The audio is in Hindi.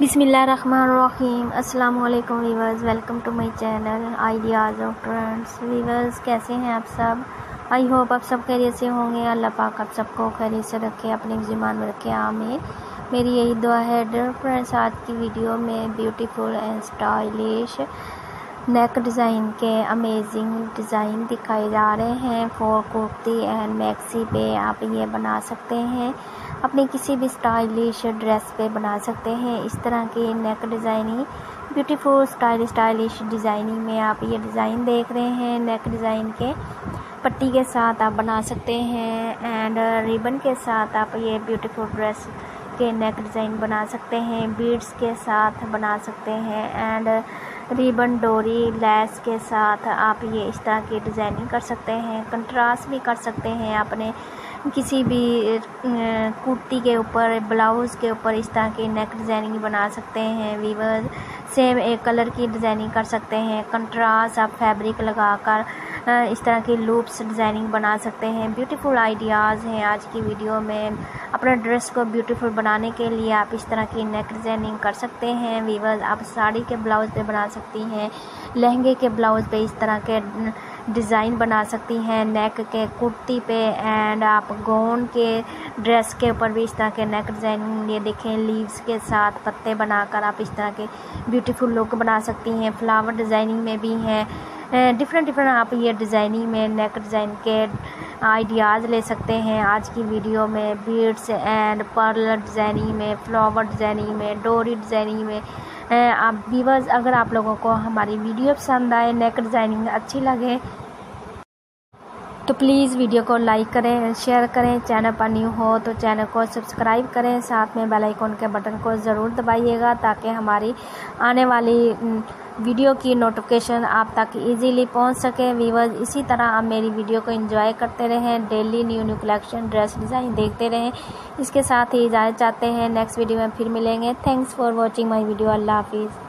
बिसमीम अल्लाम viewers, welcome to my channel, ideas of trends. Viewers, कैसे हैं आप सब? आई होप आप सब खैरियत से होंगे। अल्लाह पाक आप सबको खैरियत से रखे, अपने जिम्मान में रखे, आमीन। मेरी यही दुआ है, डियर फ्रेंड्स, आज की वीडियो में beautiful and stylish neck design के अमेजिंग डिज़ाइन दिखाए जा रहे हैं। फॉर कुर्ती एंड मैक्सी पे आप ये बना सकते हैं। अपने किसी भी स्टाइलिश ड्रेस पे बना सकते हैं। इस तरह की neck designing beautiful style, stylish designing में आप ये डिज़ाइन देख रहे हैं। नेक डिज़ाइन के पट्टी के साथ आप बना सकते हैं एंड रिबन के साथ आप ये ब्यूटीफुल ड्रेस के नेक डिज़ाइन बना सकते हैं बीड्स के साथ बना सकते हैं एंड रिबन डोरी लेस के साथ आप ये इस तरह की डिज़ाइनिंग कर सकते हैं कंट्रास्ट भी कर सकते हैं अपने किसी भी कुर्ती के ऊपर ब्लाउज़ के ऊपर इस तरह की नेक डिज़ाइनिंग बना सकते हैं वीवर सेम एक कलर की डिज़ाइनिंग कर सकते हैं कंट्रास्ट आप फैब्रिक लगाकर इस तरह की लूप्स डिज़ाइनिंग बना सकते हैं। ब्यूटीफुल आइडियाज़ हैं आज की वीडियो में। अपने ड्रेस को ब्यूटीफुल बनाने के लिए आप इस तरह की नेक डिज़ाइनिंग कर सकते हैं। वीवर्स आप साड़ी के ब्लाउज़ पे बना सकती हैं। लहंगे के ब्लाउज़ पे इस तरह के डिज़ाइन बना सकती हैं। नेक के कुर्ती पे एंड आप गोन के ड्रेस के ऊपर भी इस तरह के नेक डिज़ाइन ये देखें। लीव्स के साथ पत्ते बनाकर आप इस तरह के ब्यूटीफुल लुक बना सकती हैं। फ्लावर डिज़ाइनिंग में भी हैं। डिफरेंट डिफरेंट आप ये डिज़ाइनिंग में नेक डिज़ाइन के आइडियाज़ ले सकते हैं। आज की वीडियो में बीड्स एंड पर्ल डिज़ाइनिंग में फ्लावर डिज़ाइनिंग में डोरी डिज़ाइनिंग में आप व्यूवर्स अगर आप लोगों को हमारी वीडियो पसंद आए नेक डिज़ाइनिंग अच्छी लगे तो प्लीज़ वीडियो को लाइक करें शेयर करें। चैनल पर न्यू हो तो चैनल को सब्सक्राइब करें। साथ में बेल आइकॉन के बटन को ज़रूर दबाइएगा ताकि हमारी आने वाली वीडियो की नोटिफिकेशन आप तक इजीली पहुँच सके। व्यूवर्स इसी तरह आप मेरी वीडियो को एंजॉय करते रहें। Daily new new collection dress design देखते रहें। इसके साथ ही इजाज़त चाहते हैं। नेक्स्ट वीडियो में फिर मिलेंगे। Thanks for watching my video अल्लाह हाफिज़